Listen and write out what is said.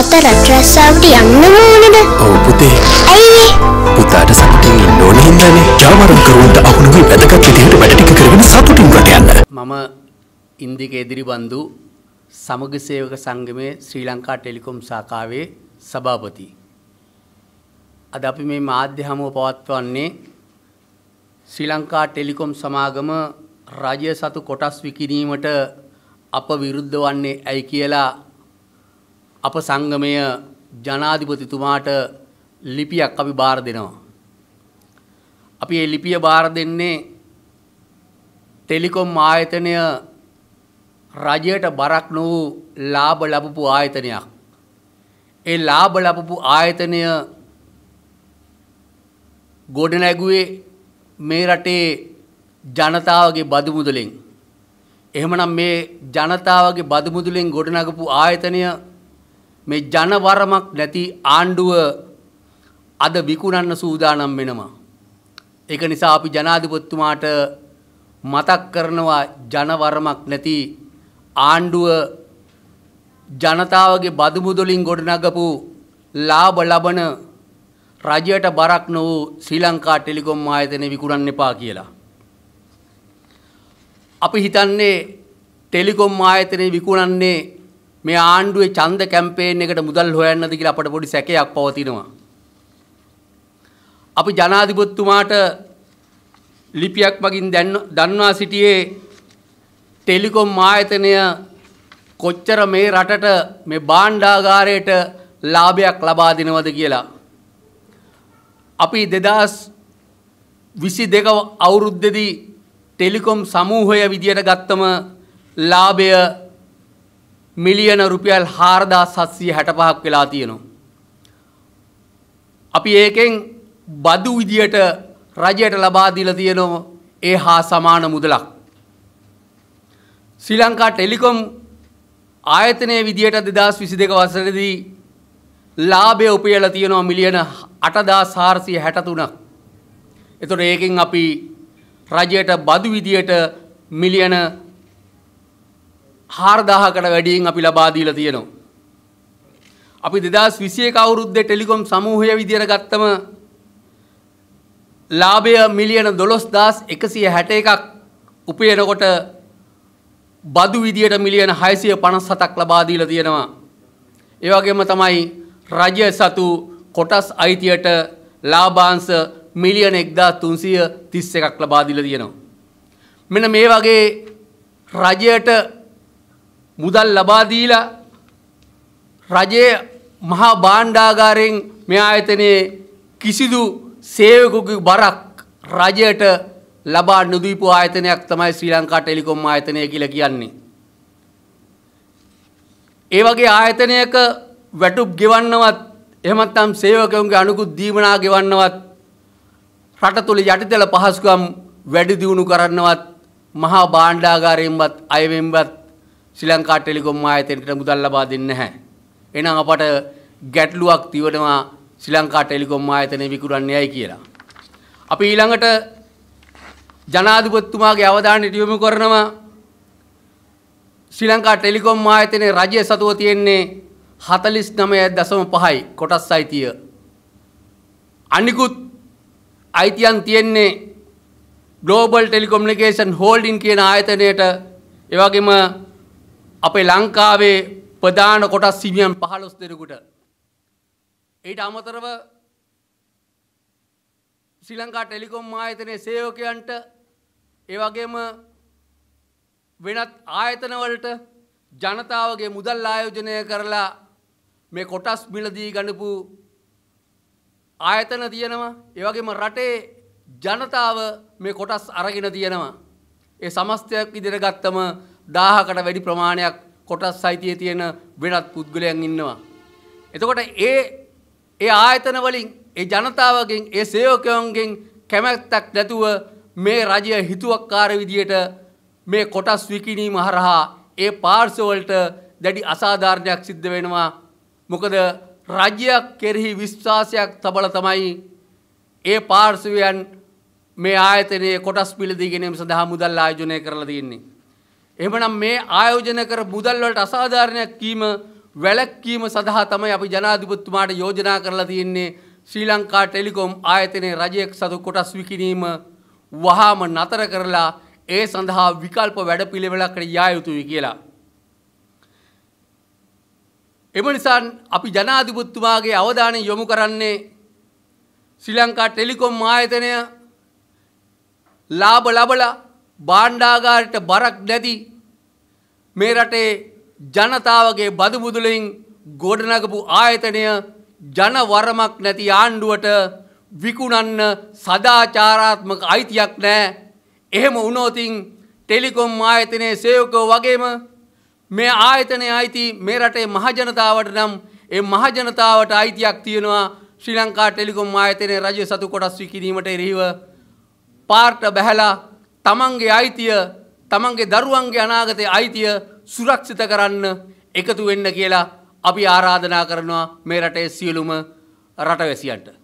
තාත්තා රට රස්සාවට යන්න ඕනද? ඔව් පුතේ ඇයි? පුතාට සතුටින් ඉන්න ඕනේ හින්දානේ ජාවාරම්කරුවන්ට අහුණු වී වැදගත් විදිහට වැඩ ටික කරගෙන සතුටින් රට යන්න මම ඉන්දික එදිරිබන්දු සමග සේවක සංගමේ ශ්‍රී ලංකා ටෙලිකොම් සාකාවේ සභාපති. අද අපි මේ මාධ්‍ය හමුව පවත්වන්නේ ශ්‍රී ලංකා ටෙලිකොම් සමාගම රජය සතු කොටස් විකිරීමට අප විරුද්ධ වන්නේ ඇයි කියලා අප සංගමය ජනාධිපතිතුමාට ලිපියක් අපි බාර දෙනවා. අපි ඒ ලිපිය බාර දෙන්නේ ටෙලිකොම් ආයතනය රජයට බරක් නොවූ ලාභ ලබපු ආයතනයක්. ඒ ලාභ ලබපු ආයතනය ගොඩනැගුවේ මේ රටේ ජනතාවගේ බදු මුදලෙන්. එහෙමනම් මේ ජනතාවගේ බදු මුදලෙන් ගොඩනගපු ආයතනය මේ ජනවරමක් නැති ආණ්ඩුව අද විකුණන්න සූදානම් වෙනවා. ඒක නිසා අපි ජනාධිපතිතුමාට මතක් කරනවා ජනවරමක් නැති ආණ්ඩුව ජනතාවගේ බදු මුදලින් ගොඩනගපු ලාභ ලබන රජයට බරක් නො වූ ශ්‍රී ලංකා ටෙලිකොම් ආයතනය විකුණන්න එපා කියලා. අපි හිතන්නේ ටෙලිකොම් ආයතනය විකුණන්නේ මේ ආණ්ඩුවේ ඡන්ද කැම්පේන් එකට මුදල් හොයන්නද කියලා අපට පොඩි සැකයක් පවතිනවා. අපි ජනාධිපතිතුමාට ලිපියක් මගින් දන්වා සිටියේ ටෙලිකොම් ආයතනය කොච්චර මේ රටට මේ භාණ්ඩාගාරයට ලාභයක් ලබා දෙනවද කියලා. අපි දෙදස් විසි දෙක අවුරුද්දදී ටෙලිකොම් සමූහය විදියට ගත්තම ලාභය මිලියන රුපියල් හාරදා සත්සිය හැට පහක් වෙලා තියෙනවා. අපි ඒකෙන් බදු විදියට රජයට ලබා දීලා තියෙනවා ඒ හා සමාන මුදලක්. ශ්‍රී ලංකා ටෙලිකොම් ආයතනයේ විදියට 2022 වසරේදී ලාභය උපයලා තියෙනවා මිලියන 8463ක්. එතකොට ඒකෙන් අපි රජයට බදු විදියට මිලියන 4000කට වැඩියෙන් අපි ලබා දීලා තියෙනවා. අපි 2021 අවුරුද්දේ ටෙලිකොම් සමූහය විදියට ගත්තම ලාභය මිලියන 12161ක් උපයනකොට බදු විදියට මිලියන 657ක් ලබා දීලා තියෙනවා. ඒ වගේම තමයි රජය සතු කොටස් අයිතියට ලාභාංශ මිලියන 1331ක් ලබා දීලා තියෙනවා. මෙන්න මේ වගේ රජයට මුදල් ලබා දීලා රජයේ මහා භාණ්ඩාගාරයෙන් මේ ආයතනයේ කිසිදු සේවකුගේ බරක් රජයට ලබා නොදීපු ආයතනයක් තමයි ශ්‍රී ලංකා ටෙලිකොම් ආයතනය කියලා කියන්නේ. ඒ වගේ ආයතනයක වැටුප් ගෙවන්නවත් එහෙමත් නැත්නම් සේවකයන්ගේ අනුකුත් දීමනා ගෙවන්නවත් රට තුල යටිතල පහසුකම් වැඩි දියුණු කරන්නවත් මහා භාණ්ඩාගාරයෙන්වත් අයවෙන්වත් ශ්‍රී ලංකා ටෙලිකොම් ආයතනයට මුදල් ලබා දෙන්නේ නැහැ. එහෙනම් අපට ගැටලුවක් තියවනවා ශ්‍රී ලංකා ටෙලිකොම් ආයතනය විකුණන්නේ ඇයි කියලා. අපි ඊළඟට ජනාධිපතිතුමාගේ අවධානයට යොමු කරනවා ශ්‍රී ලංකා ටෙලිකොම් ආයතනයේ රජය සතුව තියෙන්නේ 49.5යි කොටස් අයිතිය. අනිකුත් අයිතියන් තියෙන්නේ ග්ලෝබල් ටෙලිකොමියුනිකේෂන් හෝල්ඩින් කියන ආයතනයට ඒ වගේම අපේ ලංකාවේ ප්‍රධාන කොටස් හිමියන් 15 දෙනෙකුට. ඊට අමතරව ශ්‍රී ලංකා ටෙලිකොම් ආයතනයේ සේවකයන්ට ඒ වගේම වෙනත් ආයතනවලට ජනතාවගේ මුදල් ආයෝජනය කරලා මේ කොටස් මිලදී ගන්නපු ආයතන තියෙනවා. ඒ වගේම රටේ ජනතාව මේ කොටස් අරගෙන තියෙනවා. ඒ සමස්තයක් විදිහට ගත්තම 1000කට වැඩි ප්‍රමාණයක් කොටස් අයිතියේ තියෙන වෙනත් පුද්ගලයන් ඉන්නවා එතකොට ඒ ඒ ආයතන වලින් ඒ ජනතාවගෙන් ඒ සේවකයන්ගෙන් කැමැත්තක් නැතුව මේ රජය හිතුවක්කාර විදියට මේ කොටස් විකිණීම හරහා ඒ පාර්ශවවලට දැඩි අසාධාරණයක් සිද්ධ වෙනවා. මොකද රජයක් කෙරෙහි විශ්වාසයක් තබල තමයි ඒ පාර්ශවයන් මේ ආයතනයේ කොටස් පිළිදී ගැනීම සඳහා මුදල් ආයෝජනය කරලා තියෙන්නේ. එහෙමනම් මේ ආයෝජන කර මුදල් වලට අසාධාරණයක් කීම වැලැක්වීම සඳහා තමයි අපි ජනාධිපතිතුමාට යෝජනා කරලා තියෙන්නේ ශ්‍රී ලංකා ටෙලිකොම් ආයතනයේ රජයක් සතු කොටස් විකිණීම වහාම නතර කරලා ඒ සඳහා විකල්ප වැඩපිළිවෙලකට යා යුතුයි කියලා. එම නිසා අපි ජනාධිපතිතුමාගේ අවධානය යොමු කරන්නේ ශ්‍රී ලංකා ටෙලිකොම් ආයතනය ලාභ ලබලා භාණ්ඩාගාරයට බරක් නැති මේ රටේ ජනතාවගේ බදු මුදලින් ගොඩනගපු ආයතනය ජනවරමක් නැති ආණ්ඩුවට විකුණන්න සදාචාරාත්මක අයිතියක් නෑ. එහෙම වුණෝතින් ටෙලිකොම් ආයතනයේ සේවකෝ වගේම මේ ආයතනය අයිති මේ රටේ මහජනතාවට නම් ඒ මහජනතාවට අයිතියක් තියෙනවා ශ්‍රී ලංකා ටෙලිකොම් ආයතනය රජය සතු කොටස් විකිරීමට එරෙහිව පාර්ට බැහැලා තමන්ගේ අයිතිය තමන්ගේ දරුවන්ගේ අනාගතය අයිතිය සුරක්ෂිත කරන්න එකතු වෙන්න කියලා අපි ආරාධනා කරනවා මේ රටේ සියලුම රටවැසියන්ට.